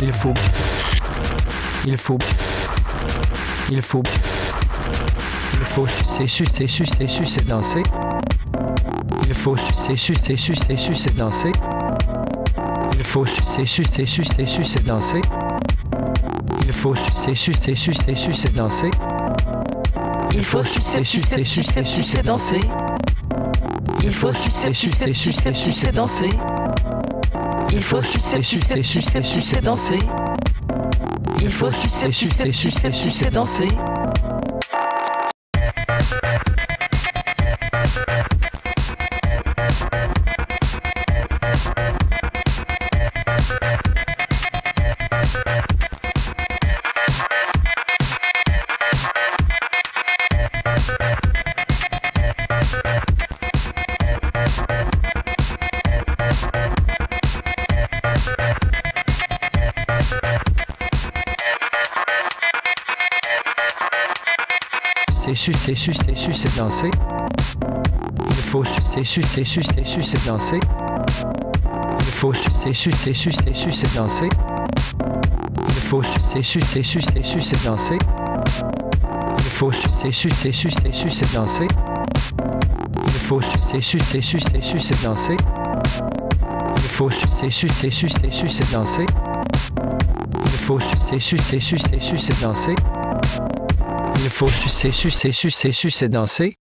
Il faut. Il faut. Il faut. Il faut sucer, sucer, sucer, sucer, danser. Il faut sucer, sucer, sucer, sucer, danser. Il faut sucer, sucer, sucer, sucer, danser. Il faut sucer, sucer, sucer, sucer, danser. Il faut sucer, sucer, sucer, sucer, danser. Il faut sucer, sucer, sucer, sucer, danser. Il faut sucer, sucer, sucer, sucer, danser. Il faut sucer, sucer, sucer, sucer, danser. C'est sucer, sucer, sucer, danser. Il faut sucer, sucer, sucer, sucer, danser. Il faut sucer, sucer, sucer, sucer, danser. Il faut sucer, sucer, sucer, sucer, danser. Il faut sucer, sucer, sucer, sucer, danser. Il faut sucer, sucer, sucer, sucer, danser. Il faut sucer, sucer, sucer, sucer, danser. Il faut sucer, sucer, sucer, sucer, danser. Il faut sucer, sucer, sucer, sucer, danser.